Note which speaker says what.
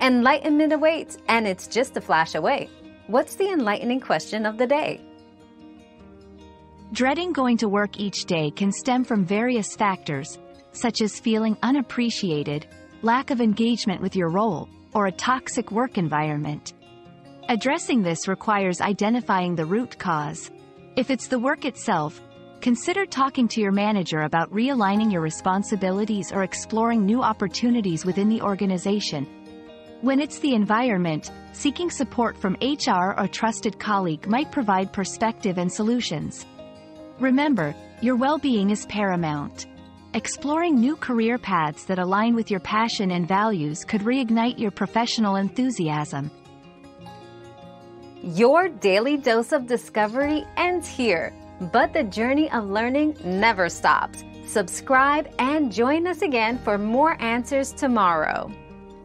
Speaker 1: Enlightenment awaits, and it's just a flash away. What's the enlightening question of the day?
Speaker 2: Dreading going to work each day can stem from various factors, such as feeling unappreciated, lack of engagement with your role, or a toxic work environment. Addressing this requires identifying the root cause. If it's the work itself, consider talking to your manager about realigning your responsibilities or exploring new opportunities within the organization. When it's the environment, seeking support from HR or trusted colleague might provide perspective and solutions. Remember, your well-being is paramount. Exploring new career paths that align with your passion and values could reignite your professional enthusiasm.
Speaker 1: Your daily dose of discovery ends here, but the journey of learning never stops. Subscribe and join us again for more answers tomorrow.